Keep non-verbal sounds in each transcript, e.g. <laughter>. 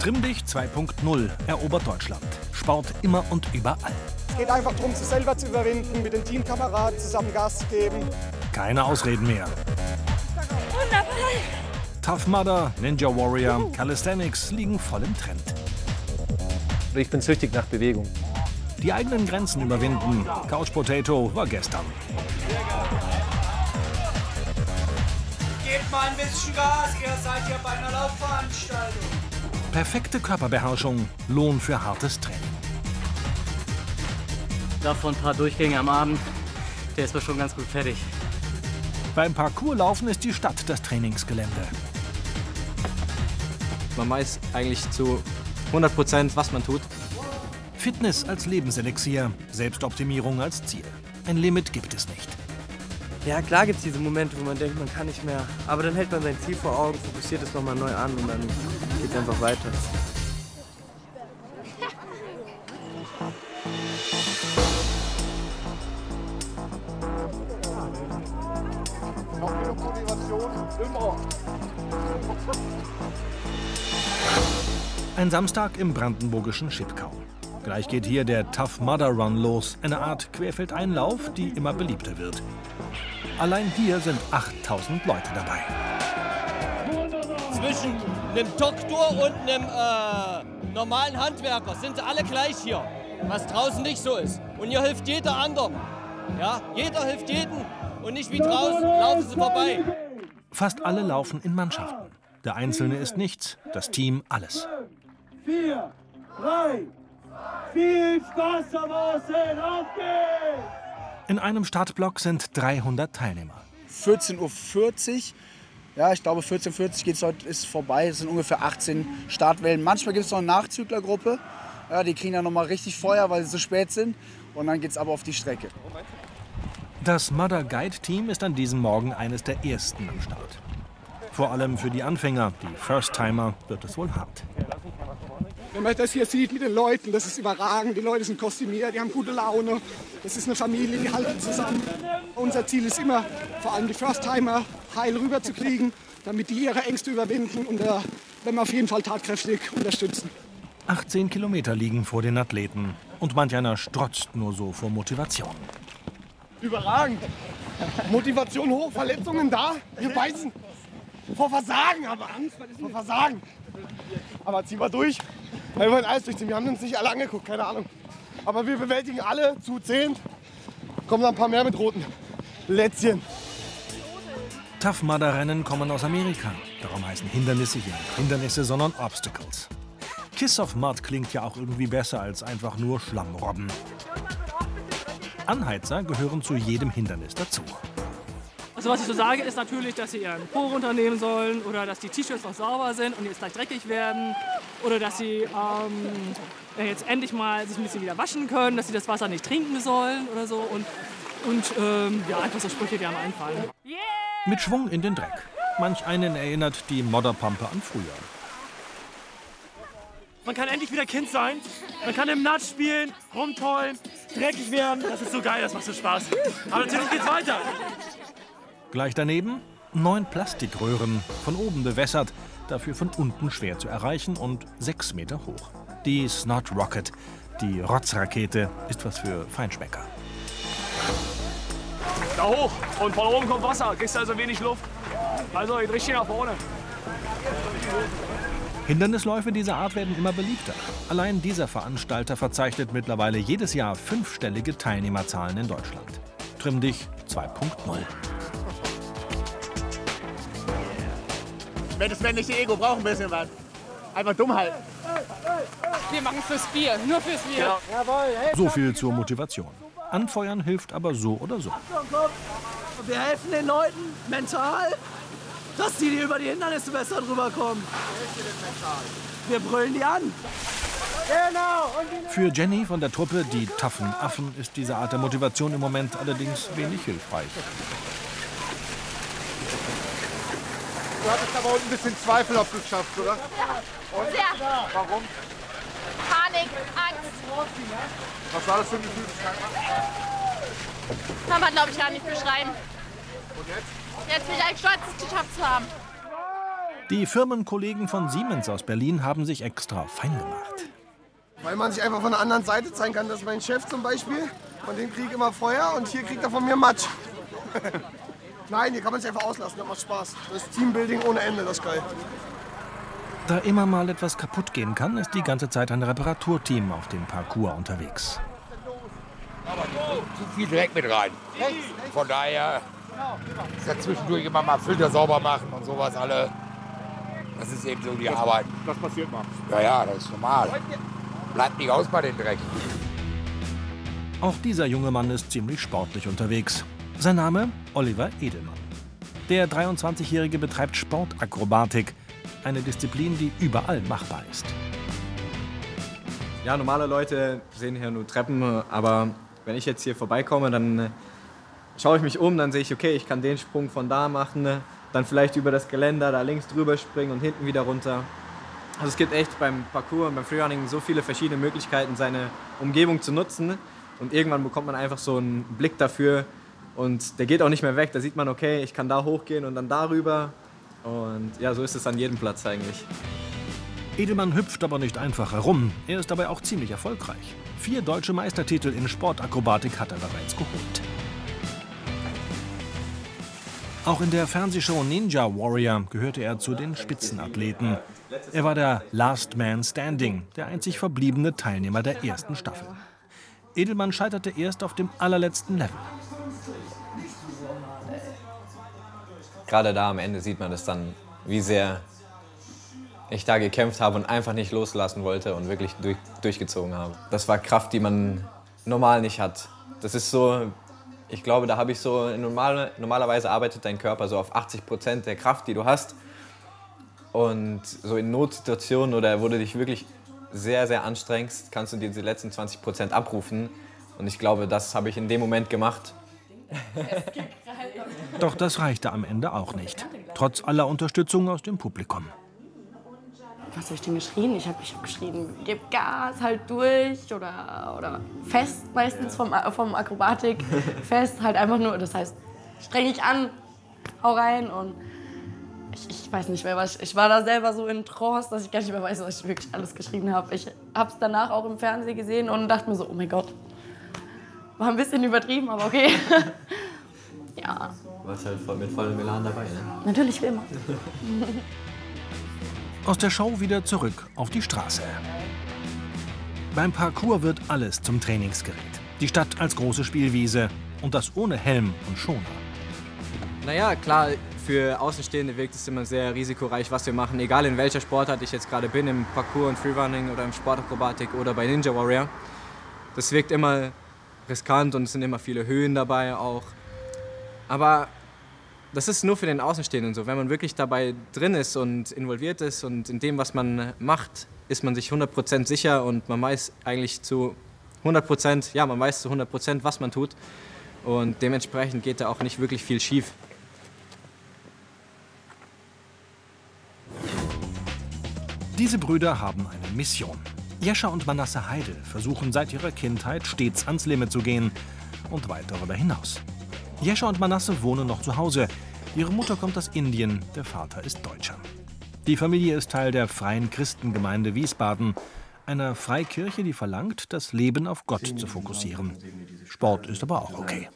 Trimm dich 2.0 erobert Deutschland. Sport immer und überall. Es geht einfach darum, sich selber zu überwinden, mit den Teamkameraden zusammen Gas geben. Keine Ausreden mehr. Wunderbar. Tough Mudder, Ninja Warrior, Calisthenics liegen voll im Trend. Ich bin süchtig nach Bewegung. Die eigenen Grenzen überwinden. Couch Potato war gestern. Gebt mal ein bisschen Gas, ihr seid hier bei einer Laufveranstaltung. Perfekte Körperbeherrschung, Lohn für hartes Training. Davon ein paar Durchgänge am Abend. Der ist mir schon ganz gut fertig. Beim Parkourlaufen ist die Stadt das Trainingsgelände. Man weiß eigentlich zu 100 Prozent, was man tut. Fitness als Lebenselixier, Selbstoptimierung als Ziel. Ein Limit gibt es nicht. Ja, klar gibt es diese Momente, wo man denkt, man kann nicht mehr. Aber dann hält man sein Ziel vor Augen, fokussiert es nochmal neu an und dann geht einfach weiter. Ein Samstag im brandenburgischen Schipkau. Gleich geht hier der Tough Mudder Run los, eine Art Querfeldeinlauf, die immer beliebter wird. Allein hier sind 8000 Leute dabei. Zwischen einem Doktor und einem äh, normalen Handwerker sind sie alle gleich hier, was draußen nicht so ist. Und hier hilft jeder anderen. Ja, jeder hilft jedem und nicht wie draußen laufen sie vorbei. Fast alle laufen in Mannschaften. Der Einzelne ist nichts, das Team alles. Vier, drei, viel Spaß am Aussehen, auf geht's! In einem Startblock sind 300 Teilnehmer. 14.40 Uhr. Ja, ich glaube 14.40 Uhr geht's heute ist vorbei. Es sind ungefähr 18 Startwellen. Manchmal gibt es noch eine Nachzüglergruppe. Ja, die kriegen dann noch mal richtig Feuer, weil sie so spät sind. Und dann geht es aber auf die Strecke. Das Mother Guide Team ist an diesem Morgen eines der ersten am Start. Vor allem für die Anfänger, die First-Timer, wird es wohl hart. Wenn man das hier sieht mit den Leuten, das ist überragend. Die Leute sind kostümiert, die haben gute Laune. Das ist eine Familie, die halten zusammen. Unser Ziel ist immer, vor allem die First-Timer heil rüberzukriegen, damit die ihre Ängste überwinden und da werden wir auf jeden Fall tatkräftig unterstützen. 18 Kilometer liegen vor den Athleten und manch einer strotzt nur so vor Motivation. Überragend. Motivation hoch, Verletzungen da. Wir beißen. Vor Versagen haben wir Angst. Vor Versagen. Aber ziehen wir durch. Wir wollen alles durchziehen. Wir haben uns nicht alle angeguckt, keine Ahnung. Aber wir bewältigen alle zu zehn. Kommen dann ein paar mehr mit roten Lätzchen. Tough Mudder Rennen kommen aus Amerika. Darum heißen Hindernisse hier nicht Hindernisse, sondern Obstacles. Kiss of Mud klingt ja auch irgendwie besser als einfach nur Schlammrobben. Anheizer gehören zu jedem Hindernis dazu. Also was ich so sage, ist natürlich, dass sie ihren Po runternehmen sollen oder dass die T-Shirts noch sauber sind und jetzt gleich dreckig werden oder dass sie ähm, jetzt endlich mal sich ein bisschen wieder waschen können, dass sie das Wasser nicht trinken sollen oder so und, und ähm, ja, einfach so Sprüche, die einem einfallen. Mit Schwung in den Dreck. Manch einen erinnert die Modderpampe an früher. Man kann endlich wieder Kind sein. Man kann im Natsch spielen, rumtollen, dreckig werden. Das ist so geil, das macht so Spaß. Aber natürlich geht's weiter. Gleich daneben neun Plastikröhren, von oben bewässert, dafür von unten schwer zu erreichen und sechs Meter hoch. Die Snot Rocket, die Rotzrakete, ist was für Feinschmecker. Da hoch und von oben kommt Wasser. Kriegst also wenig Luft. Also geht richtig nach vorne. Hindernisläufe dieser Art werden immer beliebter. Allein dieser Veranstalter verzeichnet mittlerweile jedes Jahr fünfstellige Teilnehmerzahlen in Deutschland. Trimm dich 2.0. Das männliche Ego braucht ein bisschen was. Einfach Dummheit. Wir machen fürs Bier, nur fürs Bier. So viel zur Motivation. Anfeuern hilft aber so oder so. Wir helfen den Leuten mental, dass die über die Hindernisse besser drüber kommen. Wir brüllen die an. Für Jenny von der Truppe, die taffen Affen, ist diese Art der Motivation im Moment allerdings wenig hilfreich. Du hattest aber auch ein bisschen Zweifel, ob du es schaffst, oder? Und? Sehr. Warum? Panik, Angst. Was war das für ein Gefühl? Kann man, glaube ich, gar nicht beschreiben. Und jetzt? Jetzt bin ich eigentlich stolz, es geschafft zu haben. Die Firmenkollegen von Siemens aus Berlin haben sich extra fein gemacht. Weil man sich einfach von der anderen Seite zeigen kann. Das ist mein Chef zum Beispiel. Von dem kriege ich immer Feuer und hier kriegt er von mir Matsch. <laughs> Nein, hier kann man sich einfach auslassen. Das macht Spaß. Das ist Teambuilding ohne Ende. Das ist geil. Da immer mal etwas kaputt gehen kann, ist die ganze Zeit ein Reparaturteam auf dem Parcours unterwegs. zu viel Dreck mit rein. Von daher ist ja zwischendurch immer mal Filter sauber machen und sowas alle. Das ist eben so die Arbeit. Das passiert mal. Ja, ja, das ist normal. Bleibt nicht aus bei den Dreck. Auch dieser junge Mann ist ziemlich sportlich unterwegs. Sein Name Oliver Edelmann. Der 23-Jährige betreibt Sportakrobatik, eine Disziplin, die überall machbar ist. Ja, normale Leute sehen hier nur Treppen, aber wenn ich jetzt hier vorbeikomme, dann äh, schaue ich mich um, dann sehe ich, okay, ich kann den Sprung von da machen, dann vielleicht über das Geländer da links drüber springen und hinten wieder runter. Also es gibt echt beim Parkour und beim Freerunning so viele verschiedene Möglichkeiten, seine Umgebung zu nutzen. Und irgendwann bekommt man einfach so einen Blick dafür und der geht auch nicht mehr weg. Da sieht man, okay, ich kann da hochgehen und dann darüber. Und ja, so ist es an jedem Platz eigentlich. Edelmann hüpft aber nicht einfach herum. Er ist dabei auch ziemlich erfolgreich. Vier deutsche Meistertitel in Sportakrobatik hat er bereits geholt. Auch in der Fernsehshow Ninja Warrior gehörte er zu den Spitzenathleten. Er war der Last Man Standing, der einzig verbliebene Teilnehmer der ersten Staffel. Edelmann scheiterte erst auf dem allerletzten Level. Gerade da am Ende sieht man es dann, wie sehr ich da gekämpft habe und einfach nicht loslassen wollte und wirklich durch, durchgezogen habe. Das war Kraft, die man normal nicht hat. Das ist so, ich glaube, da habe ich so, normal, normalerweise arbeitet dein Körper so auf 80 Prozent der Kraft, die du hast. Und so in Notsituationen oder wo du dich wirklich sehr, sehr anstrengst, kannst du diese letzten 20 Prozent abrufen. Und ich glaube, das habe ich in dem Moment gemacht. Doch das reichte am Ende auch nicht. Trotz aller Unterstützung aus dem Publikum. Was habe ich denn geschrien? Ich habe hab geschrien, gib Gas, halt durch oder, oder fest meistens vom, vom Akrobatik. <laughs> fest, halt einfach nur, das heißt, streng dich an, hau rein und ich, ich weiß nicht mehr, was ich, ich war da selber so in Trance, dass ich gar nicht mehr weiß, was ich wirklich alles geschrieben habe. Ich habe es danach auch im Fernsehen gesehen und dachte mir so, oh mein Gott, war ein bisschen übertrieben, aber okay. <laughs> ja, Du warst halt voll, mit vollem Elan dabei, ne? natürlich wie immer. <laughs> Aus der Show wieder zurück auf die Straße. Beim Parcours wird alles zum Trainingsgerät. Die Stadt als große Spielwiese und das ohne Helm und Schoner. Naja, klar, für Außenstehende wirkt es immer sehr risikoreich, was wir machen. Egal in welcher Sportart ich jetzt gerade bin, im Parkour und Freerunning oder im Sportakrobatik oder bei Ninja Warrior. Das wirkt immer riskant und es sind immer viele Höhen dabei auch. Aber das ist nur für den Außenstehenden so. Wenn man wirklich dabei drin ist und involviert ist und in dem, was man macht, ist man sich 100% sicher und man weiß eigentlich zu 100%, ja, man weiß zu 100%, was man tut. Und dementsprechend geht da auch nicht wirklich viel schief. Diese Brüder haben eine Mission. Jescha und Manasse Heidel versuchen seit ihrer Kindheit stets ans Limit zu gehen und weit darüber hinaus. Jescha und Manasse wohnen noch zu Hause. Ihre Mutter kommt aus Indien, der Vater ist Deutscher. Die Familie ist Teil der Freien Christengemeinde Wiesbaden, einer Freikirche, die verlangt, das Leben auf Gott zu fokussieren. Sport ist aber auch okay.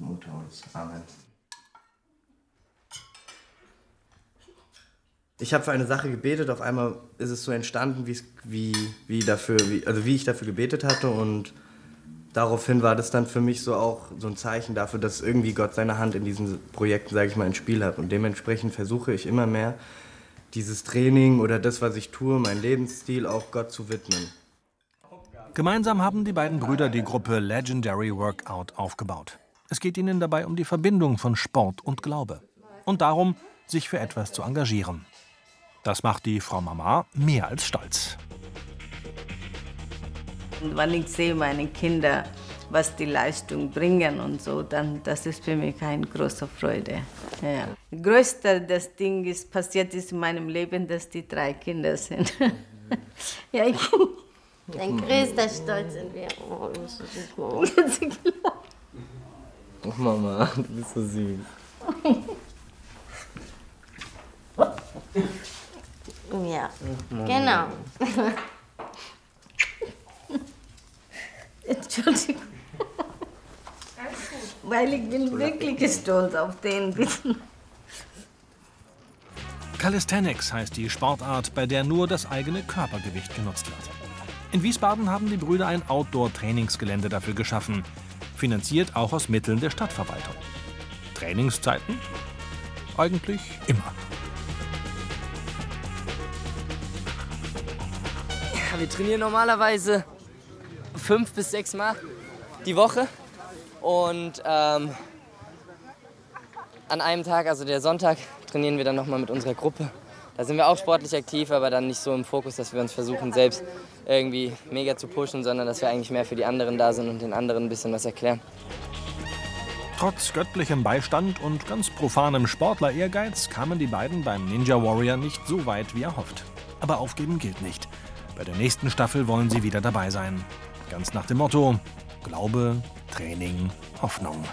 Ich habe für eine Sache gebetet, auf einmal ist es so entstanden, wie's- wie, wie, dafür, wie, also wie ich dafür gebetet hatte und daraufhin war das dann für mich so auch so ein Zeichen dafür, dass irgendwie Gott seine Hand in diesen Projekten, sage ich mal, ins Spiel hat und dementsprechend versuche ich immer mehr dieses Training oder das, was ich tue, mein Lebensstil auch Gott zu widmen. Gemeinsam haben die beiden Brüder die Gruppe Legendary Workout aufgebaut. Es geht ihnen dabei um die Verbindung von Sport und Glaube und darum, sich für etwas zu engagieren. Das macht die Frau Mama mehr als stolz. Und wenn ich sehe meine Kinder, was die Leistung bringen und so, dann das ist für mich eine große Freude. Ja. Größte das Ding ist passiert ist in meinem Leben, dass die drei Kinder sind. <laughs> ja, ich, Dein größter Stolz sind wir. Oh, du bist so süß, Mama. Oh Mama, du bist so süß. Ja, genau. <laughs> Entschuldigung. Weil ich bin wirklich stolz auf den. Calisthenics heißt die Sportart, bei der nur das eigene Körpergewicht genutzt wird. In Wiesbaden haben die Brüder ein Outdoor-Trainingsgelände dafür geschaffen, finanziert auch aus Mitteln der Stadtverwaltung. Trainingszeiten? Eigentlich immer. Ja, wir trainieren normalerweise fünf bis sechs Mal die Woche. Und ähm, an einem Tag, also der Sonntag, trainieren wir dann nochmal mit unserer Gruppe. Da sind wir auch sportlich aktiv, aber dann nicht so im Fokus, dass wir uns versuchen, selbst irgendwie mega zu pushen, sondern dass wir eigentlich mehr für die anderen da sind und den anderen ein bisschen was erklären. Trotz göttlichem Beistand und ganz profanem Sportler-Ehrgeiz kamen die beiden beim Ninja Warrior nicht so weit wie erhofft. Aber aufgeben gilt nicht. Bei der nächsten Staffel wollen sie wieder dabei sein. Ganz nach dem Motto: Glaube, Training, Hoffnung.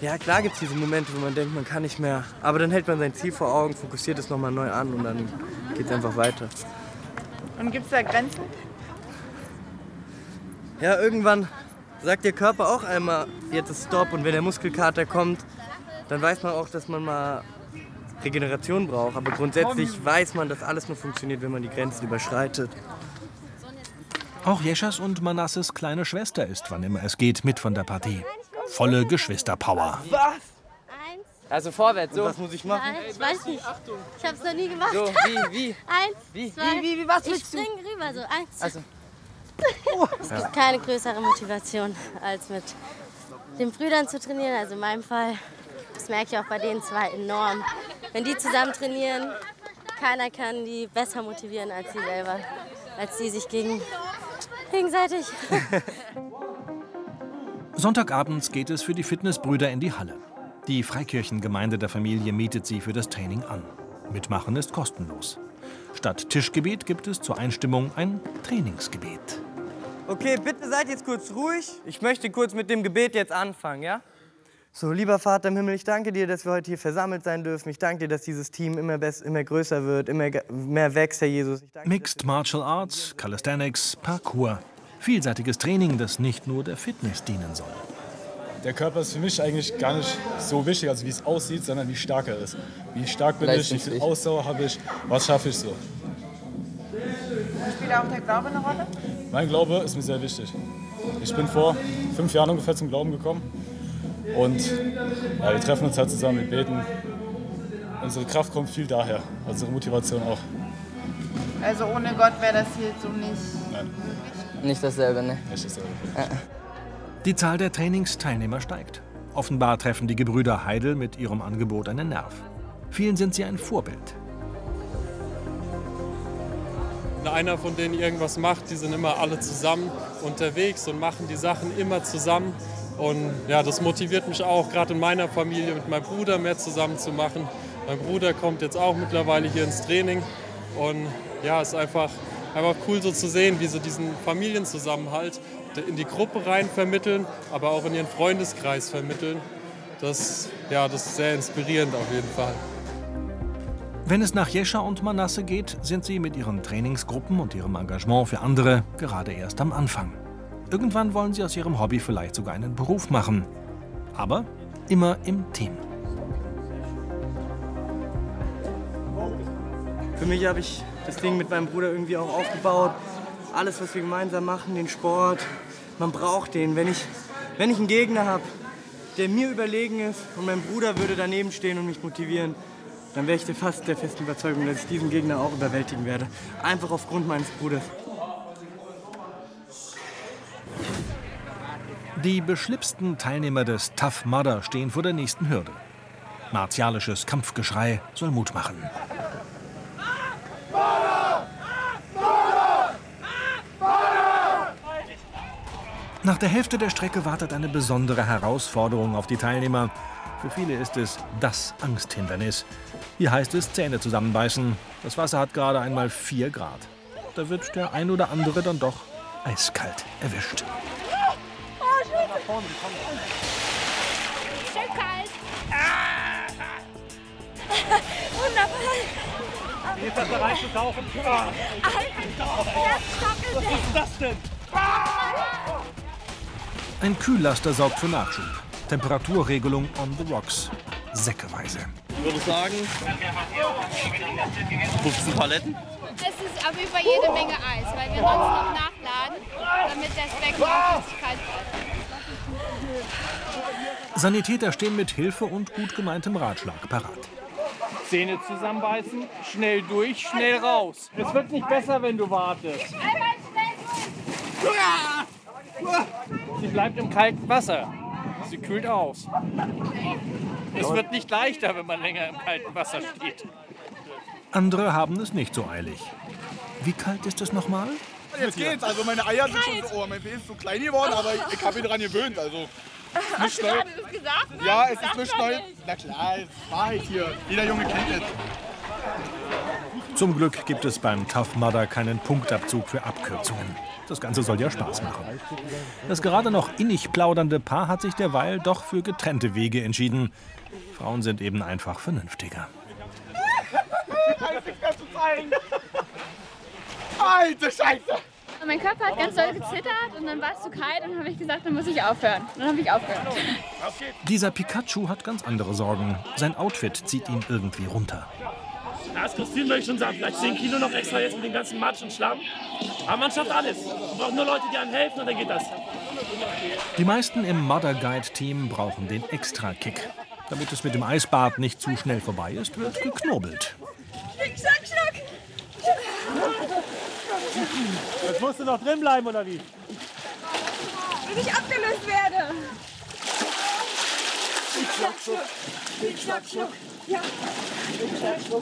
Ja, klar gibt es diese Momente, wo man denkt, man kann nicht mehr. Aber dann hält man sein Ziel vor Augen, fokussiert es nochmal neu an und dann geht es einfach weiter. Und gibt es da Grenzen? Ja, irgendwann sagt der Körper auch einmal, jetzt ist Stopp. Und wenn der Muskelkater kommt, dann weiß man auch, dass man mal Regeneration braucht. Aber grundsätzlich weiß man, dass alles nur funktioniert, wenn man die Grenzen überschreitet. Auch Jeschas und Manasses kleine Schwester ist, wann immer es geht, mit von der Partie. Volle Geschwisterpower. Was? Also vorwärts, so. was muss ich machen? Nein, ich weiß nicht. Ich hab's noch nie gemacht. So, wie, wie? Eins, Wie? zwei. Wie, wie, wie, was Ich willst du? spring rüber, so eins. Also. Es gibt keine größere Motivation, als mit den Brüdern zu trainieren. Also in meinem Fall, das merke ich auch bei den zwei enorm. Wenn die zusammen trainieren, keiner kann die besser motivieren als sie selber. Als die sich gegen, gegenseitig. <laughs> Sonntagabends geht es für die Fitnessbrüder in die Halle. Die Freikirchengemeinde der Familie mietet sie für das Training an. Mitmachen ist kostenlos. Statt Tischgebet gibt es zur Einstimmung ein Trainingsgebet. Okay, bitte seid jetzt kurz ruhig. Ich möchte kurz mit dem Gebet jetzt anfangen, ja? So, lieber Vater im Himmel, ich danke dir, dass wir heute hier versammelt sein dürfen. Ich danke dir, dass dieses Team immer, best, immer größer wird, immer mehr wächst, Herr Jesus. Ich danke Mixed Martial Arts, Calisthenics, Parkour. Vielseitiges Training, das nicht nur der Fitness dienen soll. Der Körper ist für mich eigentlich gar nicht so wichtig, also wie es aussieht, sondern wie stark er ist. Wie stark bin ich, wie viel. Ausdauer habe ich, was schaffe ich so. Spielt auch der Glaube eine Rolle? Mein Glaube ist mir sehr wichtig. Ich bin vor fünf Jahren ungefähr zum Glauben gekommen und ja, wir treffen uns halt zusammen, wir beten. Unsere Kraft kommt viel daher, unsere Motivation auch. Also ohne Gott wäre das hier so nicht. Nein, Nicht dasselbe, ne? nicht dasselbe. Die Zahl der Trainingsteilnehmer steigt. Offenbar treffen die Gebrüder Heidel mit ihrem Angebot einen Nerv. Vielen sind sie ein Vorbild. Wenn einer von denen irgendwas macht, die sind immer alle zusammen unterwegs und machen die Sachen immer zusammen. Und ja, das motiviert mich auch, gerade in meiner Familie mit meinem Bruder mehr zusammen zu machen. Mein Bruder kommt jetzt auch mittlerweile hier ins Training. Und ja, es ist einfach, einfach cool so zu sehen, wie sie diesen Familienzusammenhalt in die Gruppe rein vermitteln, aber auch in ihren Freundeskreis vermitteln. Das, ja, das ist sehr inspirierend auf jeden Fall. Wenn es nach Jescha und Manasse geht, sind sie mit ihren Trainingsgruppen und ihrem Engagement für andere gerade erst am Anfang. Irgendwann wollen sie aus ihrem Hobby vielleicht sogar einen Beruf machen. Aber immer im Team. Für mich habe ich das Ding mit meinem Bruder irgendwie auch aufgebaut. Alles, was wir gemeinsam machen, den Sport, man braucht den. Wenn ich, wenn ich einen Gegner habe, der mir überlegen ist und mein Bruder würde daneben stehen und mich motivieren, dann wäre ich fast der festen Überzeugung, dass ich diesen Gegner auch überwältigen werde. Einfach aufgrund meines Bruders. Die beschlipsten Teilnehmer des Tough Mudder stehen vor der nächsten Hürde. Martialisches Kampfgeschrei soll Mut machen. Nach der Hälfte der Strecke wartet eine besondere Herausforderung auf die Teilnehmer. Für viele ist es das Angsthindernis. Hier heißt es Zähne zusammenbeißen. Das Wasser hat gerade einmal 4 Grad. Da wird der ein oder andere dann doch eiskalt erwischt vorne, die kommen. Schön kalt. Ah! <laughs> Wunderbar. Jetzt hat er rein zu tauchen. Ah! ah. Was ist das denn? Ah! Ein Kühllaster saugt für Nachschub. Temperaturregelung on the rocks. Säckeweise. Ich würde sagen, 15 Paletten. Es ist auf jeden Fall jede Menge Eis, weil wir sonst noch nachladen, damit der Speck die Flüssigkeit Sanitäter stehen mit Hilfe und gut gemeintem Ratschlag parat. Zähne zusammenbeißen, schnell durch, schnell raus. Es wird nicht besser, wenn du wartest. Sie bleibt im kalten Wasser. Sie kühlt aus. Es wird nicht leichter, wenn man länger im kalten Wasser steht. Andere haben es nicht so eilig. Wie kalt ist es nochmal? Jetzt geht's. Also meine Eier sind schon so, oh, mein Baby ist so klein geworden, aber ich habe ihn dran gewöhnt. Also Hast du gerade das gesagt? Ja, es ist nicht neu. Na klar, es ist Wahrheit hier. Jeder Junge kennt es. Zum Glück gibt es beim Tough Mudder keinen Punktabzug für Abkürzungen. Das Ganze soll ja Spaß machen. Das gerade noch innig plaudernde Paar hat sich derweil doch für getrennte Wege entschieden. Frauen sind eben einfach vernünftiger. Alles nicht Alte Scheiße. Mein Körper hat ganz doll gezittert und dann war es zu kalt und dann habe ich gesagt, dann muss ich aufhören. Dann habe ich aufgehört. Dieser Pikachu hat ganz andere Sorgen. Sein Outfit zieht ihn irgendwie runter. Das Christine würde ich schon sagen, vielleicht 10 Kilo noch extra jetzt mit dem ganzen Matsch und Schlamm. Aber man schafft alles. Man braucht nur Leute, die einem helfen und dann geht das. Die meisten im Mudder Guide Team brauchen den Extra-Kick. Damit es mit dem Eisbad nicht zu schnell vorbei ist, wird geknobelt. Schnick, schnack, schnuck. Jetzt musst du noch drin bleiben, oder wie? Bis ich abgelöst werde.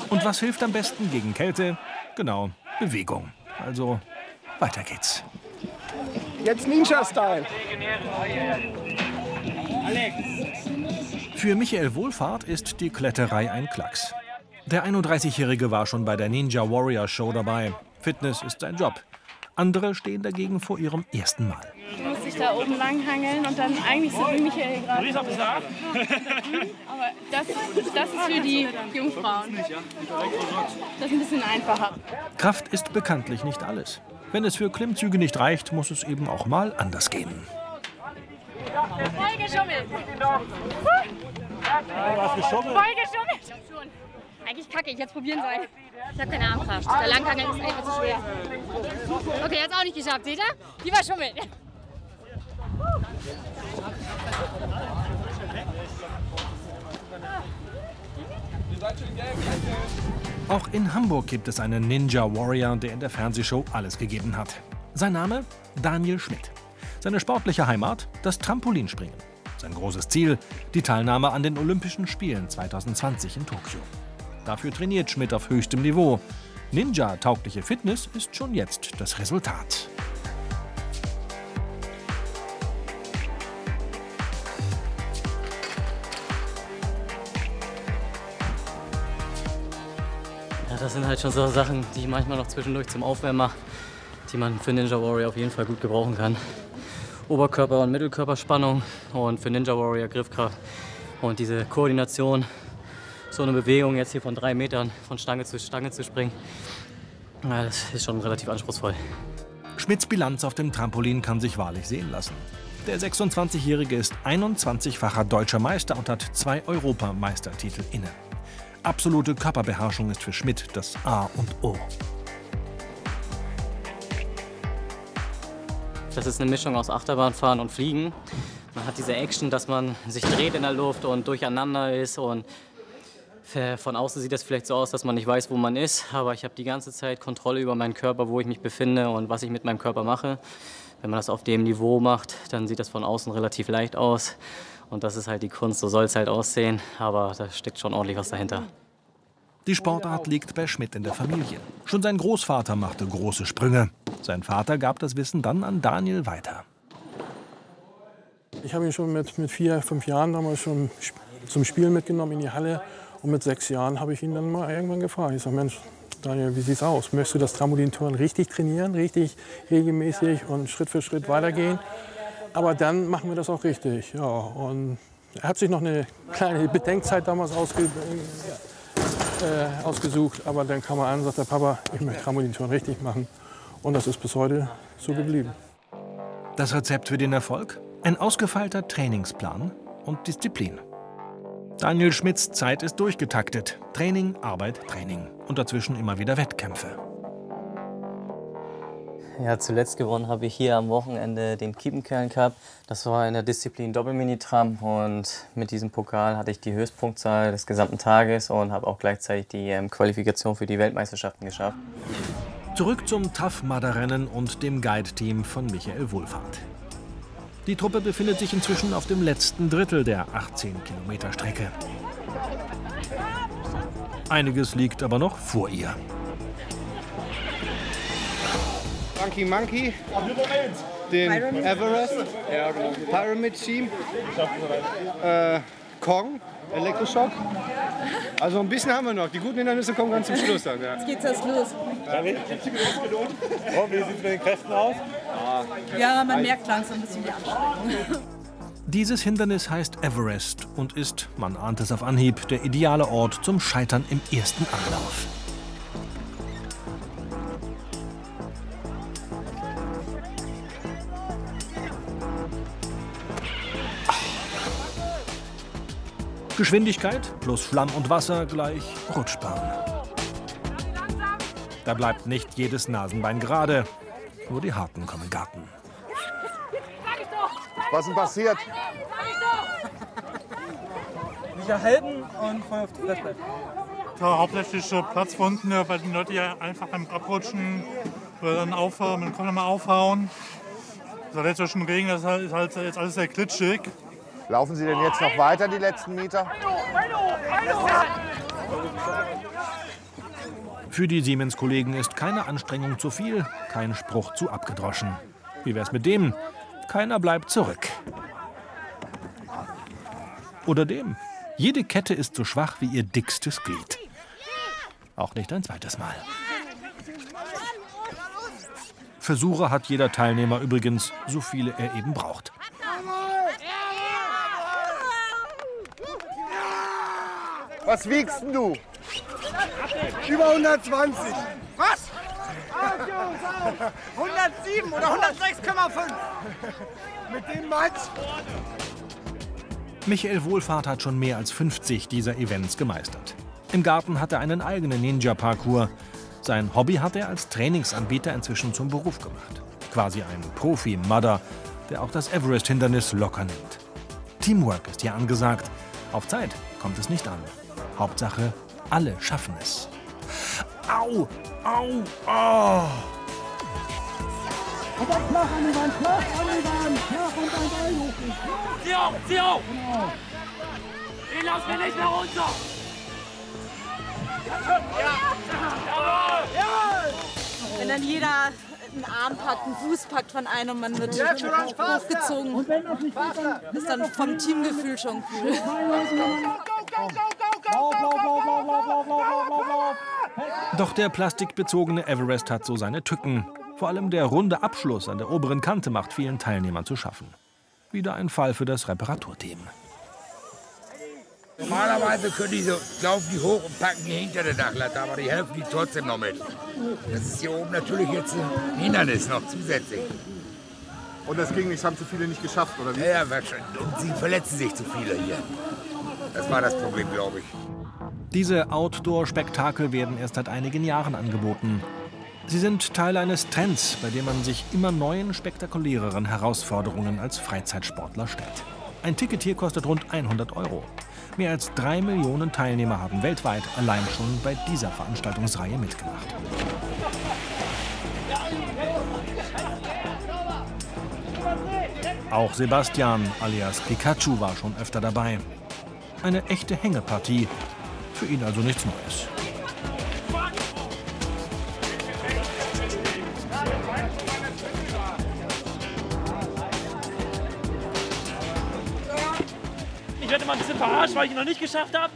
Und was hilft am besten gegen Kälte? Genau, Bewegung. Also, weiter geht's. Jetzt Ninja-Style. Für Michael Wohlfahrt ist die Kletterei ein Klacks. Der 31-Jährige war schon bei der Ninja Warrior Show dabei. Fitness ist sein Job. Andere stehen dagegen vor ihrem ersten Mal. Du musst dich da oben lang hangeln und dann eigentlich so wie Michael gerade. Rad? Aber das, das ist für die Jungfrauen. Das ist ein bisschen einfacher. Kraft ist bekanntlich nicht alles. Wenn es für Klimmzüge nicht reicht, muss es eben auch mal anders gehen. Voll geschummelt. Voll geschummelt. Schon. Eigentlich kacke ich, jetzt probieren soll. Ich habe keine Armkraft. Der Langhangeln ist einfach zu schwer. Okay, jetzt auch nicht geschafft, seht ihr? Die war Schummel. Auch in Hamburg gibt es einen Ninja Warrior, der in der Fernsehshow alles gegeben hat. Sein Name? Daniel Schmidt. Seine sportliche Heimat? Das Trampolinspringen. Sein großes Ziel? Die Teilnahme an den Olympischen Spielen 2020 in Tokio. Dafür trainiert Schmidt auf höchstem Niveau. Ninja-taugliche Fitness ist schon jetzt das Resultat. Ja, das sind halt schon so Sachen, die ich manchmal noch zwischendurch zum Aufwärmen mache, die man für Ninja Warrior auf jeden Fall gut gebrauchen kann. Oberkörper- und Mittelkörperspannung und für Ninja Warrior Griffkraft und diese Koordination, so eine Bewegung jetzt hier von drei Metern von Stange zu Stange zu springen, ja, das ist schon relativ anspruchsvoll. Schmidts Bilanz auf dem Trampolin kann sich wahrlich sehen lassen. Der 26-Jährige ist 21-facher deutscher Meister und hat zwei Europameistertitel inne. Absolute Körperbeherrschung ist für Schmidt das A und O. Das ist eine Mischung aus Achterbahnfahren und Fliegen. Man hat diese Action, dass man sich dreht in der Luft und durcheinander ist. Und von außen sieht das vielleicht so aus, dass man nicht weiß, wo man ist. Aber ich habe die ganze Zeit Kontrolle über meinen Körper, wo ich mich befinde und was ich mit meinem Körper mache. Wenn man das auf dem Niveau macht, dann sieht das von außen relativ leicht aus. Und das ist halt die Kunst, so soll es halt aussehen. Aber da steckt schon ordentlich was dahinter. Die Sportart liegt bei Schmidt in der Familie. Schon sein Großvater machte große Sprünge. Sein Vater gab das Wissen dann an Daniel weiter. Ich habe ihn schon mit, mit vier, fünf Jahren damals schon zum Spielen mitgenommen in die Halle. Und mit sechs Jahren habe ich ihn dann mal irgendwann gefragt. Ich sage, Mensch, Daniel, wie sieht's aus? Möchtest du das Trampolintouren richtig trainieren, richtig regelmäßig und Schritt für Schritt weitergehen? Aber dann machen wir das auch richtig. Ja, und er hat sich noch eine kleine Bedenkzeit damals ausge äh, ausgesucht. Aber dann kam er an und sagte, Papa, ich möchte Trampolintouren richtig machen. Und das ist bis heute so geblieben. Das Rezept für den Erfolg? Ein ausgefeilter Trainingsplan und Disziplin. Daniel Schmidts Zeit ist durchgetaktet. Training, Arbeit, Training. Und dazwischen immer wieder Wettkämpfe. Ja, zuletzt gewonnen habe ich hier am Wochenende den Kiepenkern Cup. Das war in der Disziplin Doppelminitram und mit diesem Pokal hatte ich die Höchstpunktzahl des gesamten Tages und habe auch gleichzeitig die ähm, Qualifikation für die Weltmeisterschaften geschafft. Zurück zum Tough Mudder Rennen und dem Guide-Team von Michael Wohlfahrt. Die Truppe befindet sich inzwischen auf dem letzten Drittel der 18 Kilometer Strecke. Einiges liegt aber noch vor ihr. Monkey Monkey, den Everest, Pyramid Team, äh, Kong, Elektroschock. Also ein bisschen haben wir noch. Die guten Hindernisse kommen ganz zum Schluss dann. Ja. Jetzt geht's erst los. Ja, wie, oh, wie sieht es mit den Kräften aus? Ja, man merkt langsam ein bisschen die Anstrengung. Dieses Hindernis heißt Everest und ist, man ahnt es auf Anhieb, der ideale Ort zum Scheitern im ersten Anlauf. Geschwindigkeit plus Schlamm und Wasser gleich Rutschbahn. Da bleibt nicht jedes Nasenbein gerade. Nur die Harten kommen in Garten. Was ist denn passiert? Nicht erhalten und voll auf die Fresse. Ja, hauptsächlich äh, Platzwunden, weil die Leute ja einfach beim Abrutschen oder dann aufhauen, man kann nochmal aufhauen. Das letzte schon Regen, das ist halt, ist halt jetzt alles sehr klitschig. Laufen Sie denn jetzt noch weiter die letzten Meter? Für die Siemens-Kollegen ist keine Anstrengung zu viel, kein Spruch zu abgedroschen. Wie wär's mit dem? Keiner bleibt zurück. Oder dem. Jede Kette ist so schwach wie ihr dickstes Glied. Auch nicht ein zweites Mal. Versuche hat jeder Teilnehmer übrigens, so viele er eben braucht. Was wiegst denn du? Über 120. Was? <laughs> 107 oder 106,5. Mit dem Matsch. Michael Wohlfahrt hat schon mehr als 50 dieser Events gemeistert. Im Garten hat er einen eigenen Ninja-Parcours. Sein Hobby hat er als Trainingsanbieter inzwischen zum Beruf gemacht. Quasi ein Profi-Mudder, der auch das Everest-Hindernis locker nimmt. Teamwork ist hier angesagt. Auf Zeit kommt es nicht an. Hauptsache, alle schaffen es. Au! Au! Oh! Aber flach an die Wand, flach an die Wand, flach und ein Bein hoch. Zieh auf, zieh auf! Genau. Den lassen wir nicht mehr runter! Wenn dann jeder einen Arm packt, einen Fuß packt von einem, und man wird hochgezogen. Und wenn das nicht geht, dann ist dann vom Teamgefühl schon cool. Doch der plastikbezogene Everest hat so seine Tücken. Vor allem der runde Abschluss an der oberen Kante macht vielen Teilnehmern zu schaffen. Wieder ein Fall für das Reparaturteam. Normalerweise können die so, laufen die hoch und packen die hinter der Dachlatte, aber die helfen die trotzdem noch mit. Das ist hier oben natürlich jetzt ein Hindernis noch zusätzlich. Und das ging nicht, haben zu viele nicht geschafft, oder wie? Ja, ja. Und sie verletzen sich zu viele hier. Das war das Problem, glaube ich. Diese Outdoor-Spektakel werden erst seit einigen Jahren angeboten. Sie sind Teil eines Trends, bei dem man sich immer neuen, spektakuläreren Herausforderungen als Freizeitsportler stellt. Ein Ticket hier kostet rund 100 Euro. Mehr als drei Millionen Teilnehmer haben weltweit allein schon bei dieser Veranstaltungsreihe mitgemacht. Auch Sebastian alias Pikachu war schon öfter dabei. Eine echte Hängepartie. Für ihn also nichts Neues. Verarscht, weil ich ihn noch nicht geschafft habe.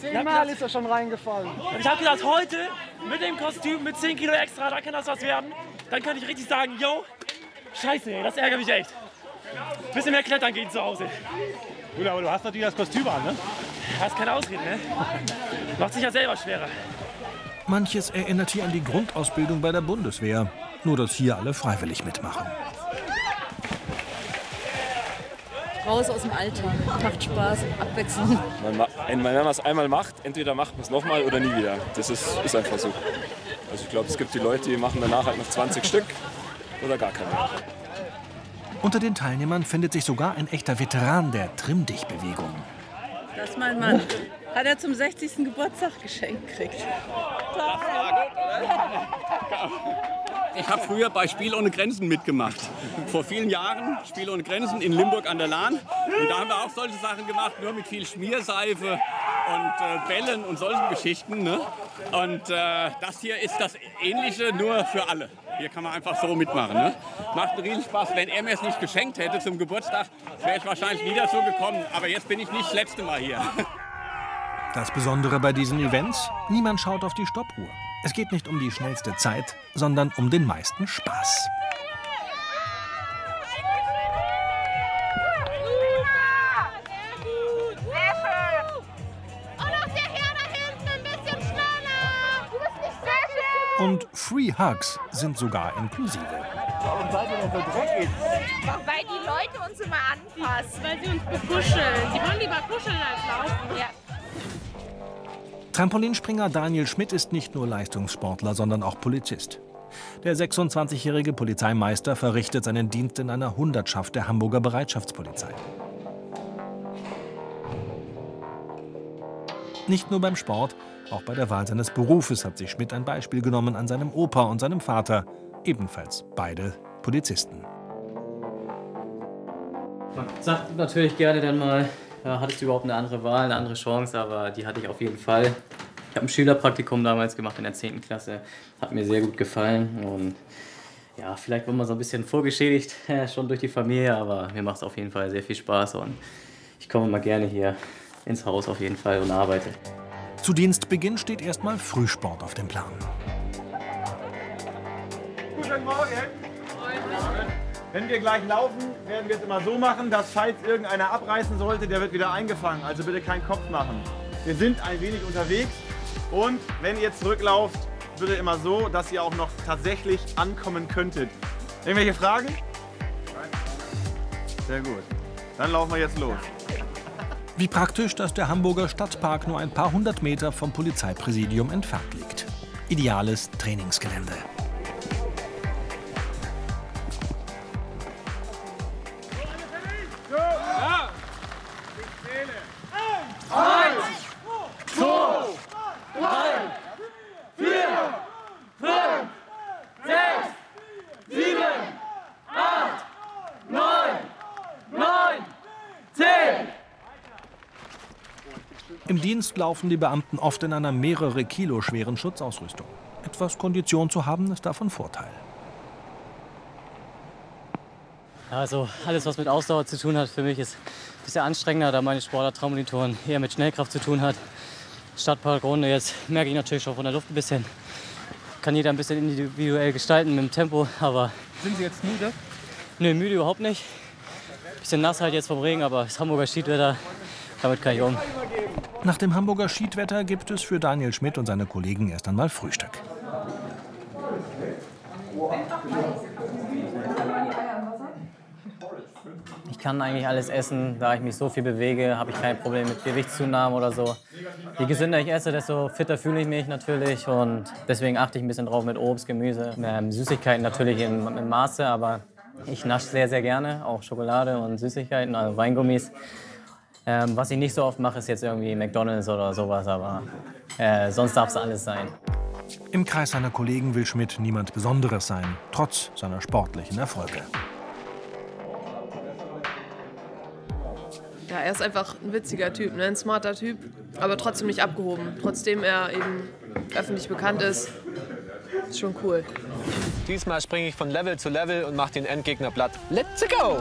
Zehnmal ist er schon reingefallen. Und ich habe gedacht, heute mit dem Kostüm, mit 10 Kilo extra, da kann das was werden. Dann könnte ich richtig sagen, yo, scheiße, ey, das ärgert mich echt. Bisschen mehr klettern gehen zu Hause. Gut, aber du hast natürlich das Kostüm an, ne? Das ist keine Ausrede, ne? Macht sich ja selber schwerer. Manches erinnert hier an die Grundausbildung bei der Bundeswehr. Nur, dass hier alle freiwillig mitmachen. Raus aus dem Alltag. Macht Spaß, abwechselnd. Wenn man es einmal macht, entweder macht man es nochmal oder nie wieder. Das ist, ist einfach so. Also ich glaube, es gibt die Leute, die machen danach halt noch 20 Stück oder gar keine. Unter den Teilnehmern findet sich sogar ein echter Veteran der Trimm-Dich-Bewegung. Das ist mein Mann. Hat er zum 60. Geburtstag geschenkt gekriegt. <laughs> <laughs> Ich habe früher bei Spiel ohne Grenzen mitgemacht. Vor vielen Jahren, Spiel ohne Grenzen in Limburg an der Lahn. Und da haben wir auch solche Sachen gemacht, nur mit viel Schmierseife und äh, Bällen und solchen Geschichten. Ne? Und äh, das hier ist das Ähnliche, nur für alle. Hier kann man einfach so mitmachen. Ne? Macht einen riesen Spaß. Wenn er mir es nicht geschenkt hätte zum Geburtstag, wäre ich wahrscheinlich nie dazu gekommen. Aber jetzt bin ich nicht das letzte Mal hier. Das Besondere bei diesen Events, niemand schaut auf die Stoppuhr. Es geht nicht um die schnellste Zeit, sondern um den meisten Spaß. Und Free Hugs sind sogar inklusive. Warum seid ihr denn so dreckig? Weil die Leute uns immer anfassen. Weil sie uns bekuscheln. Die wollen lieber kuscheln als laufen. Ja. Trampolinspringer Daniel Schmidt ist nicht nur Leistungssportler, sondern auch Polizist. Der 26-jährige Polizeimeister verrichtet seinen Dienst in einer Hundertschaft der Hamburger Bereitschaftspolizei. Nicht nur beim Sport, auch bei der Wahl seines Berufes hat sich Schmidt ein Beispiel genommen an seinem Opa und seinem Vater, ebenfalls beide Polizisten. Man sagt natürlich gerne dann mal, ja, hattest du überhaupt eine andere Wahl, eine andere Chance, aber die hatte ich auf jeden Fall. Ich habe ein Schülerpraktikum damals gemacht in der 10. Klasse, hat mir sehr gut gefallen und ja, vielleicht war man so ein bisschen vorgeschädigt, <laughs> äh, schon durch die Familie, aber mir macht es auf jeden Fall sehr viel Spaß und ich komme mal gerne hier ins Haus auf jeden Fall und arbeite. Zu Dienstbeginn steht erstmal Frühsport auf dem Plan. Guten Morgen. Wenn wir gleich laufen, werden wir es immer so machen, dass falls irgendeiner abreißen sollte, der wird wieder eingefangen. Also bitte keinen Kopf machen. Wir sind ein wenig unterwegs und wenn ihr zurücklauft, bitte immer so, dass ihr auch noch tatsächlich ankommen könntet. Irgendwelche Fragen? Sehr gut. Dann laufen wir jetzt los. Wie praktisch, dass der Hamburger Stadtpark nur ein paar hundert Meter vom Polizeipräsidium entfernt liegt. Ideales Trainingsgelände. Im Dienst laufen die Beamten oft in einer mehrere Kilo schweren Schutzausrüstung. Etwas Kondition zu haben, ist davon Vorteil. Also alles, was mit Ausdauer zu tun hat, für mich ist ein bisschen anstrengender, da meine Sportart Trampolintouren eher mit Schnellkraft zu tun hat. Stadtparkrunde, jetzt merke ich natürlich schon von der Luft ein bisschen. Kann jeder ein bisschen individuell gestalten mit dem Tempo, aber... Sind Sie jetzt müde? Nö, müde überhaupt nicht. Bisschen nass halt jetzt vom Regen, aber das Hamburger Schiedwetter, damit kann ich um. Nach dem Hamburger Schiedwetter gibt es für Daniel Schmidt und seine Kollegen erst einmal Frühstück. Ich kann eigentlich alles essen, da ich mich so viel bewege, habe ich kein Problem mit Gewichtszunahmen oder so. Je gesünder ich esse, desto fitter fühle ich mich natürlich und deswegen achte ich ein bisschen drauf mit Obst, Gemüse, ähm, Süßigkeiten natürlich im, im Maße, aber ich nasche sehr, sehr gerne, auch Schokolade und Süßigkeiten, also Weingummis. Ähm, was ich nicht so oft mache, ist jetzt irgendwie McDonalds oder sowas, aber äh, sonst darf es alles sein. Im Kreis seiner Kollegen will Schmidt niemand Besonderes sein, trotz seiner sportlichen Erfolge. Ja, er ist einfach ein witziger Typ, ne? ein smarter Typ, aber trotzdem nicht abgehoben. Trotzdem er eben öffentlich bekannt ist. Ist schon cool. Diesmal springe ich von Level zu Level und mache den Endgegner platt. Let's go!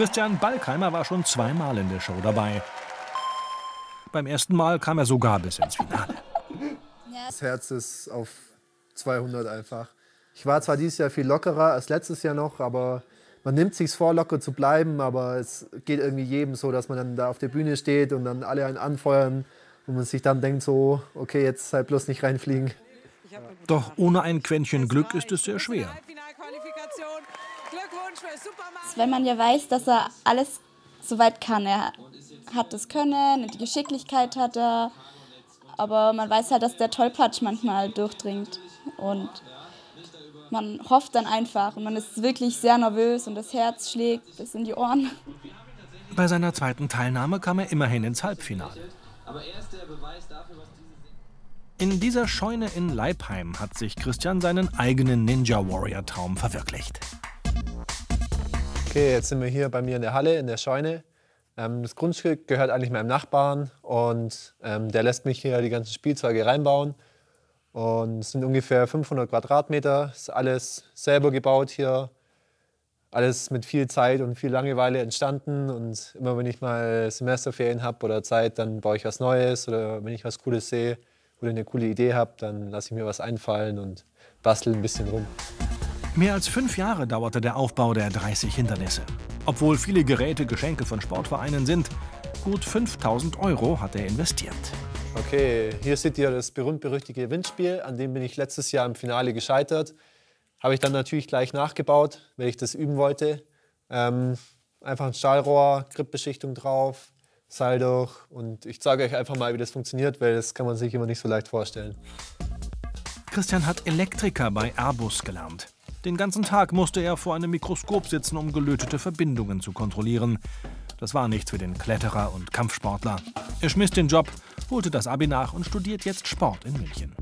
Christian Balkheimer war schon zweimal in der Show dabei. Beim ersten Mal kam er sogar bis ins Finale. Das Herz ist auf 200 einfach. Ich war zwar dieses Jahr viel lockerer als letztes Jahr noch, aber man nimmt sich vor, locker zu bleiben, aber es geht irgendwie jedem so, dass man dann da auf der Bühne steht und dann alle einen anfeuern und man sich dann denkt so, okay, jetzt halt bloß nicht reinfliegen. Doch ohne ein Quäntchen Glück ist es sehr schwer. Wenn man ja weiß, dass er alles soweit kann. Er hat das Können, die Geschicklichkeit hat er, aber man weiß halt, dass der Tollpatsch manchmal durchdringt und man hofft dann einfach und man ist wirklich sehr nervös und das Herz schlägt bis in die Ohren. Bei seiner zweiten Teilnahme kam er immerhin ins Halbfinale. In dieser Scheune in Leipheim hat sich Christian seinen eigenen Ninja Warrior Traum verwirklicht. Okay, jetzt sind wir hier bei mir in der Halle, in der Scheune. Ähm, das Grundstück gehört eigentlich meinem Nachbarn und ähm, der lässt mich hier die ganzen Spielzeuge reinbauen. Und es sind ungefähr 500 Quadratmeter, ist alles selber gebaut hier, alles mit viel Zeit und viel Langeweile entstanden. Und immer wenn ich mal Semesterferien habe oder Zeit, dann baue ich was Neues oder wenn ich was Cooles sehe oder eine coole Idee habe, dann lasse ich mir was einfallen und bastel ein bisschen rum. Mehr als fünf Jahre dauerte der Aufbau der 30 Hindernisse. Obwohl viele Geräte Geschenke von Sportvereinen sind, gut 5000 Euro hat er investiert. Okay, hier seht ihr das berühmt-berüchtigte Windspiel. An dem bin ich letztes Jahr im Finale gescheitert. Habe ich dann natürlich gleich nachgebaut, weil ich das üben wollte. Ähm, einfach ein Stahlrohr, Gripbeschichtung drauf, Seil durch. Und ich zeige euch einfach mal, wie das funktioniert, weil das kann man sich immer nicht so leicht vorstellen. Christian hat Elektriker bei Airbus gelernt. Den ganzen Tag musste er vor einem Mikroskop sitzen, um gelötete Verbindungen zu kontrollieren. Das war nichts für den Kletterer und Kampfsportler. Er schmiss den Job, holte das Abi nach und studiert jetzt Sport in München.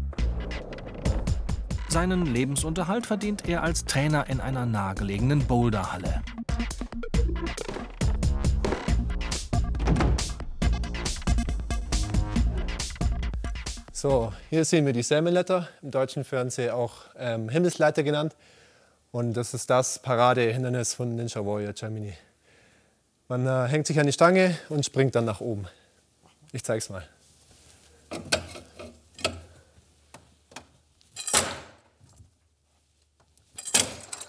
Seinen Lebensunterhalt verdient er als Trainer in einer nahegelegenen Boulderhalle. So, hier sehen wir die Salmonletter, im deutschen Fernsehen auch ähm, Himmelsleiter genannt. Und das ist das Paradehindernis von Ninja Warrior Germany. Man äh, hängt sich an die Stange und springt dann nach oben. Ich zeig's mal.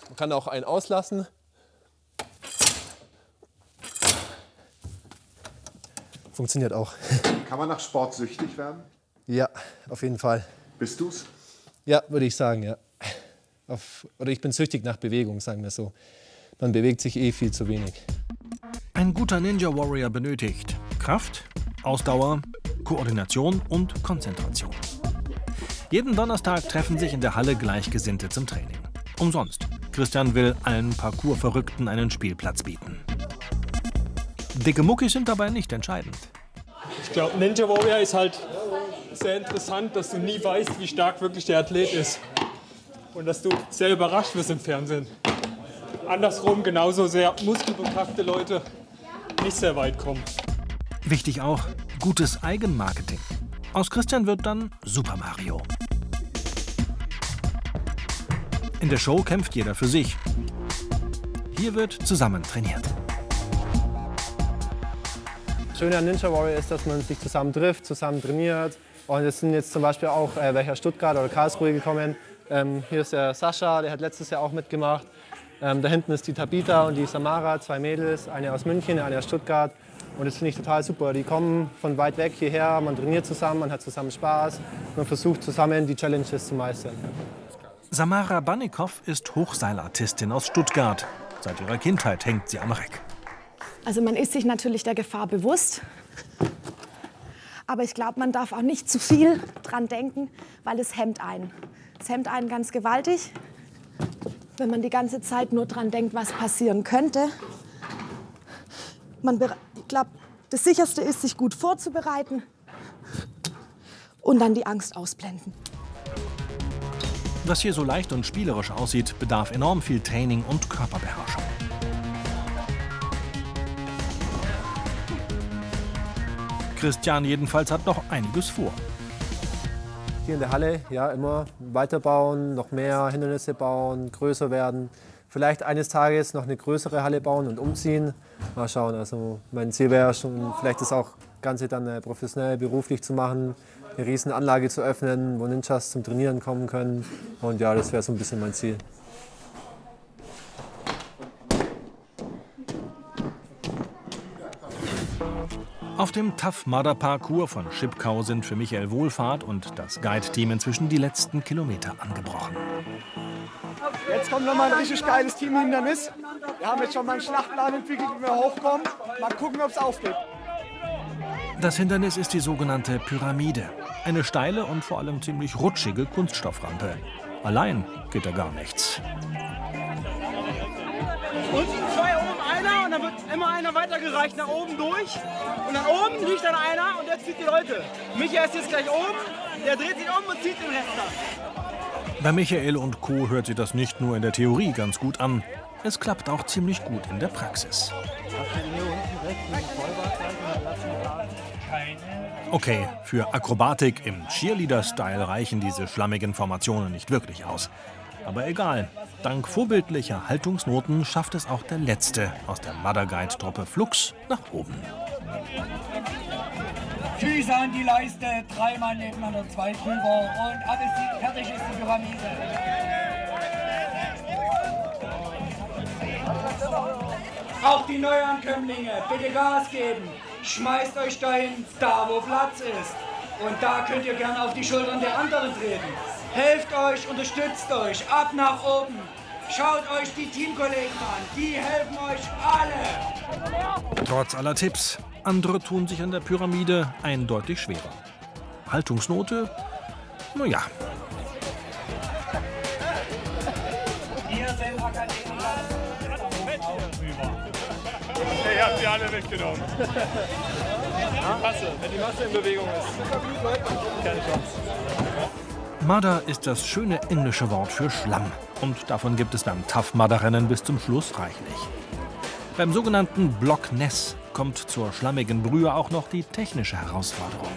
Man kann auch einen auslassen. Funktioniert auch. <laughs> Kann man nach Sport süchtig werden? Ja, auf jeden Fall. Bist du's? Ja, würde ich sagen, ja. Auf, oder ich bin süchtig nach Bewegung, sagen wir so. Man bewegt sich eh viel zu wenig. Ein guter Ninja Warrior benötigt Kraft, Ausdauer, Koordination und Konzentration. Jeden Donnerstag treffen sich in der Halle Gleichgesinnte zum Training. Umsonst. Christian will allen Parkour-Verrückten einen Spielplatz bieten. Dicke Muckis sind dabei nicht entscheidend. Ich glaube, Ninja Warrior ist halt sehr interessant, dass du nie weißt, wie stark wirklich der Athlet ist. Und dass du sehr überrascht wirst im Fernsehen. Andersrum genauso sehr muskelbekackte Leute nicht sehr weit kommen. Wichtig auch gutes Eigenmarketing. Aus Christian wird dann Super Mario. In der Show kämpft jeder für sich. Hier wird zusammen trainiert. Schöne an Ninja Warrior ist, dass man sich zusammen trifft, zusammen trainiert. Und es sind jetzt zum Beispiel auch äh, welche aus Stuttgart oder Karlsruhe gekommen. Ähm, hier ist der Sascha, der hat letztes Jahr auch mitgemacht. Ähm, da hinten ist die Tabita und die Samara, zwei Mädels, eine aus München, eine aus Stuttgart. Und das finde ich total super. Die kommen von weit weg hierher, man trainiert zusammen, man hat zusammen Spaß, man versucht zusammen die Challenges zu meistern. Samara Bannikow ist Hochseilartistin aus Stuttgart. Seit ihrer Kindheit hängt sie am Reck. Also man ist sich natürlich der Gefahr bewusst. Aber ich glaube, man darf auch nicht zu viel dran denken, weil es hemmt einen. Es hemmt einen ganz gewaltig wenn man die ganze Zeit nur dran denkt, was passieren könnte. Man, ich glaube, das Sicherste ist, sich gut vorzubereiten und dann die Angst ausblenden. Was hier so leicht und spielerisch aussieht, bedarf enorm viel Training und Körperbeherrschung. Christian jedenfalls hat noch einiges vor hier in der Halle ja immer weiterbauen, noch mehr Hindernisse bauen, größer werden. Vielleicht eines Tages noch eine größere Halle bauen und umziehen. Mal schauen. Also mein Ziel wäre schon, vielleicht das auch Ganze dann äh, professionell, beruflich zu machen, eine riesen Anlage zu öffnen, wo Ninjas zum Trainieren kommen können. Und ja, das wäre so ein bisschen mein Ziel. Auf dem Tough Mudder Parcours von Schipkau sind für Michael Wohlfahrt und das Guide-Team inzwischen die letzten Kilometer angebrochen. Jetzt kommt noch mal ein richtig geiles Teamhindernis. Wir haben jetzt schon mal einen Schlachtplan entwickelt, wie wir hochkommen. Mal gucken, ob es aufgeht. Das Hindernis ist die sogenannte Pyramide. Eine steile und vor allem ziemlich rutschige Kunststofframpe. Allein geht da gar nichts. Immer einer weitergereicht nach oben durch. Und dann oben liegt dann einer und der zieht die Leute. Micha ist jetzt gleich oben, der dreht sich um und zieht den Rest ab. Bei Michael und Co. hört sich das nicht nur in der Theorie ganz gut an. Es klappt auch ziemlich gut in der Praxis. Okay, für Akrobatik im Cheerleader-Style reichen diese schlammigen Formationen nicht wirklich aus. Aber egal, dank vorbildlicher Haltungsnoten schafft es auch der Letzte aus der Mother Guide-Truppe Flux nach oben. Füße an die Leiste, dreimal nebeneinander, zwei drüber und alles fertig ist die Pyramide. Auch die Neuankömmlinge, bitte Gas geben. Schmeißt euch dahin, da wo Platz ist. Und da könnt ihr gerne auf die Schultern der anderen treten. Helft euch, unterstützt euch, ab nach oben. Schaut euch die Teamkollegen an, die helfen euch alle. Trotz aller Tipps, andere tun sich an der Pyramide eindeutig schwerer. Haltungsnote? Naja, Ihr seid Akademiker. Ihr habt sie alle weggenommen. Die Masse, wenn die Masse in Bewegung ist. Keine Chance. Mudder ist das schöne englische Wort für Schlamm. Und davon gibt es beim Tough Mudder Rennen bis zum Schluss reichlich. Beim sogenannten Block Ness kommt zur schlammigen Brühe auch noch die technische Herausforderung.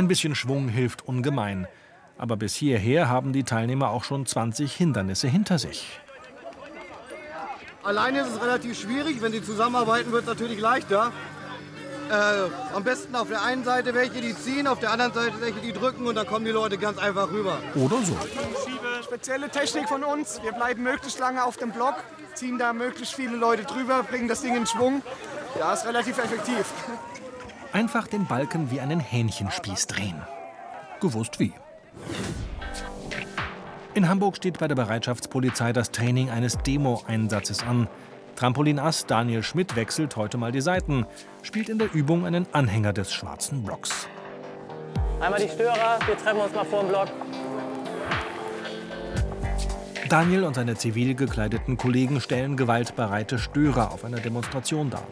Ein bisschen Schwung hilft ungemein. Aber bis hierher haben die Teilnehmer auch schon 20 Hindernisse hinter sich. Alleine ist es relativ schwierig, wenn die zusammenarbeiten, wird es natürlich leichter. Äh, am besten auf der einen Seite welche, die ziehen, auf der anderen Seite welche, die drücken und dann kommen die Leute ganz einfach rüber. Oder so. Spezielle Technik von uns. Wir bleiben möglichst lange auf dem Block, ziehen da möglichst viele Leute drüber, bringen das Ding in Schwung. Ja, ist relativ effektiv. Einfach den Balken wie einen Hähnchenspieß drehen. Gewusst wie. In Hamburg steht bei der Bereitschaftspolizei das Training eines Demo-Einsatzes an. Trampolinass Daniel Schmidt wechselt heute mal die Seiten, spielt in der Übung einen Anhänger des schwarzen Blocks. Einmal die Störer, wir treffen uns mal vor dem Block. Daniel und seine zivil gekleideten Kollegen stellen gewaltbereite Störer auf einer Demonstration dar.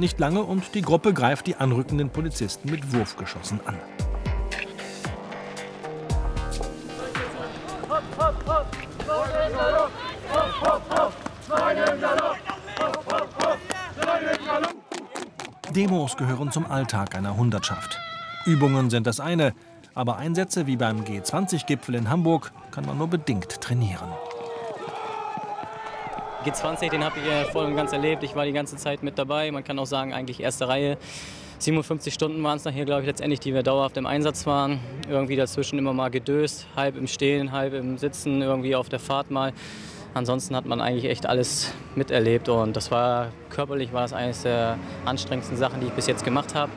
Nicht lange und die Gruppe greift die anrückenden Polizisten mit Wurfgeschossen an. Demos gehören zum Alltag einer Hundertschaft. Übungen sind das eine, aber Einsätze wie beim G20-Gipfel in Hamburg kann man nur bedingt trainieren. G20, den habe ich voll und ganz erlebt. Ich war die ganze Zeit mit dabei. Man kann auch sagen, eigentlich erste Reihe. 57 Stunden waren es nachher, glaube ich, letztendlich, die wir dauerhaft im Einsatz waren. Irgendwie dazwischen immer mal gedöst, halb im Stehen, halb im Sitzen, irgendwie auf der Fahrt mal. Ansonsten hat man eigentlich echt alles miterlebt und das war körperlich war das eines der anstrengendsten Sachen, die ich bis jetzt gemacht habe.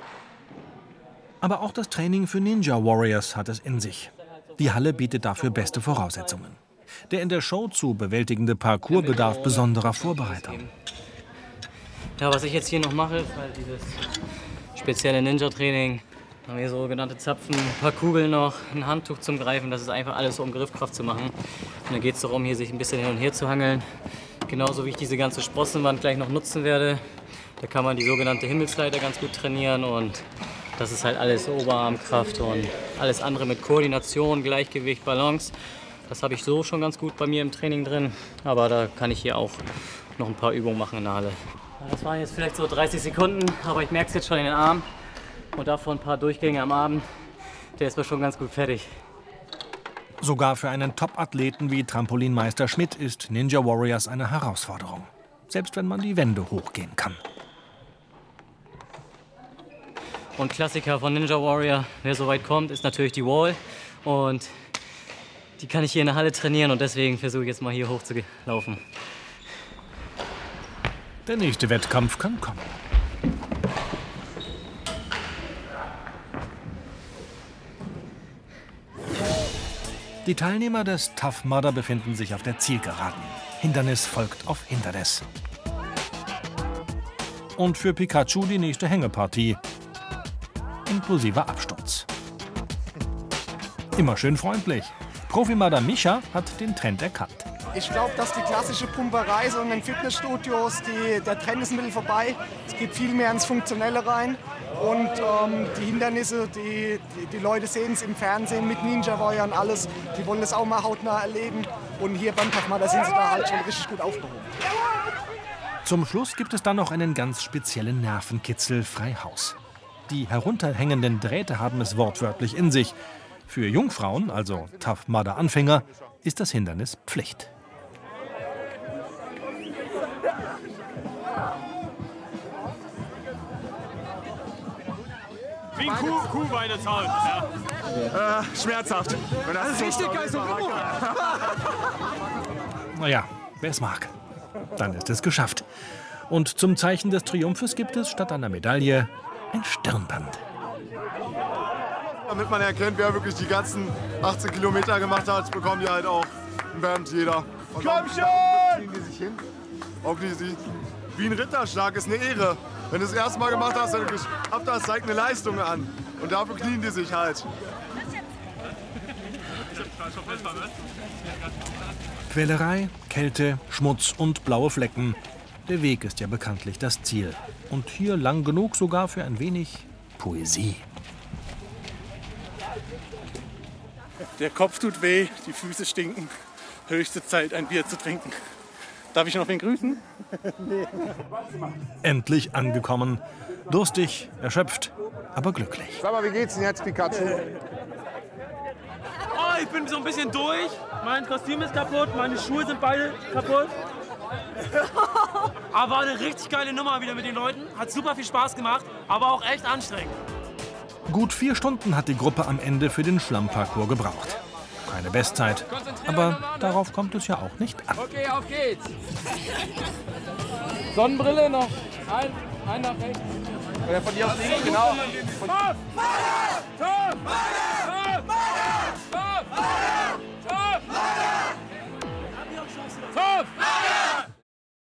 Aber auch das Training für Ninja Warriors hat es in sich. Die Halle bietet dafür beste Voraussetzungen. Der in der Show zu bewältigende Parcours bedarf besonderer Vorbereitung. Ja, was ich jetzt hier noch mache, ist halt dieses spezielle Ninja-Training. Haben wir sogenannte Zapfen, ein paar Kugeln noch, ein Handtuch zum Greifen. Das ist einfach alles, um Griffkraft zu machen. Und dann geht es darum, hier sich ein bisschen hin und her zu hangeln. Genauso wie ich diese ganze Sprossenwand gleich noch nutzen werde. Da kann man die sogenannte Himmelsleiter ganz gut trainieren und das ist halt alles Oberarmkraft und alles andere mit Koordination, Gleichgewicht, Balance. Das habe ich so schon ganz gut bei mir im Training drin, aber da kann ich hier auch noch ein paar Übungen machen in der Halle. Das waren jetzt vielleicht so 30 Sekunden, aber ich merke es jetzt schon in den Armen und davon ein paar Durchgänge am Abend. Der ist mir schon ganz gut fertig. Sogar für einen Top-Athleten wie Trampolinmeister Schmidt ist Ninja Warriors eine Herausforderung. selbst wenn man die Wände hochgehen kann. Und Klassiker von Ninja Warrior, wer so weit kommt, ist natürlich die Wall. Und die kann ich hier in der Halle trainieren und deswegen versuche ich jetzt mal hier hoch zu laufen. Der nächste Wettkampf kann kommen. Die Teilnehmer des Tough Mudder befinden sich auf der Zielgeraden. Hindernis folgt auf Hindernis. Und für Pikachu die nächste Hängepartie. Inklusive Absturz. Immer schön freundlich. Profimader Micha hat den Trend erkannt. Ich glaube, dass die klassische Pumperei so in den Fitnessstudios, die, der Trend ist ein bisschen vorbei. Es geht viel mehr ins Funktionelle rein. Und ähm, die Hindernisse, die, die, die Leute sehen es im Fernsehen mit Ninja Warrior und alles. Die wollen das auch mal hautnah erleben. Und hier beim Tafma, da sind sie da halt schon richtig gut aufgehoben. Zum Schluss gibt es dann noch einen ganz speziellen Nervenkitzel Freihaus. Die herunterhängenden Drähte haben es wortwörtlich in sich. Für Jungfrauen, also Tough Mudder Anfänger, ist das Hindernis Pflicht. Wie ein Kuh, Kuhweidezaun. Ja. Äh, schmerzhaft. Und das, ist richtig geil, so Naja, wer es mag. Dann ist es geschafft. Und zum Zeichen des Triumphes gibt es statt einer Medaille ein Stirnband. Damit man erkennt, wer wirklich die ganzen 18 Kilometer gemacht hat, bekommen die halt auch ein Band jeder. Und Komm schon! Die sich hin. Auch knien sie wie ein Ritterschlag, ist eine Ehre. Wenn du das erste Mal gemacht hast, dann geschafft hast, zeigt eine Leistung an. Und dafür knien die sich halt. Quälerei, Kälte, Schmutz und blaue Flecken. Der Weg ist ja bekanntlich das Ziel. Und hier lang genug sogar für ein wenig Poesie. Der Kopf tut weh, die Füße stinken. Höchste Zeit, ein Bier zu trinken. Darf ich noch wen grüßen? <laughs> nee. Endlich angekommen. Durstig, erschöpft, aber glücklich. Sag mal, wie geht's denn jetzt, Pikachu? Oh, ich bin so ein bisschen durch. Mein Kostüm ist kaputt, meine Schuhe sind beide kaputt. <laughs> Aber eine richtig geile Nummer wieder mit den Leuten. Hat super viel Spaß gemacht, aber auch echt anstrengend. Gut vier Stunden hat die Gruppe am Ende für den Schlammparcours gebraucht. Keine Bestzeit, aber darauf kommt es ja auch nicht an. Okay, auf geht's. Sonnenbrille noch. Ein, ein nach rechts. Oder von dir aus links, genau. Von Torf! Torf! Torf!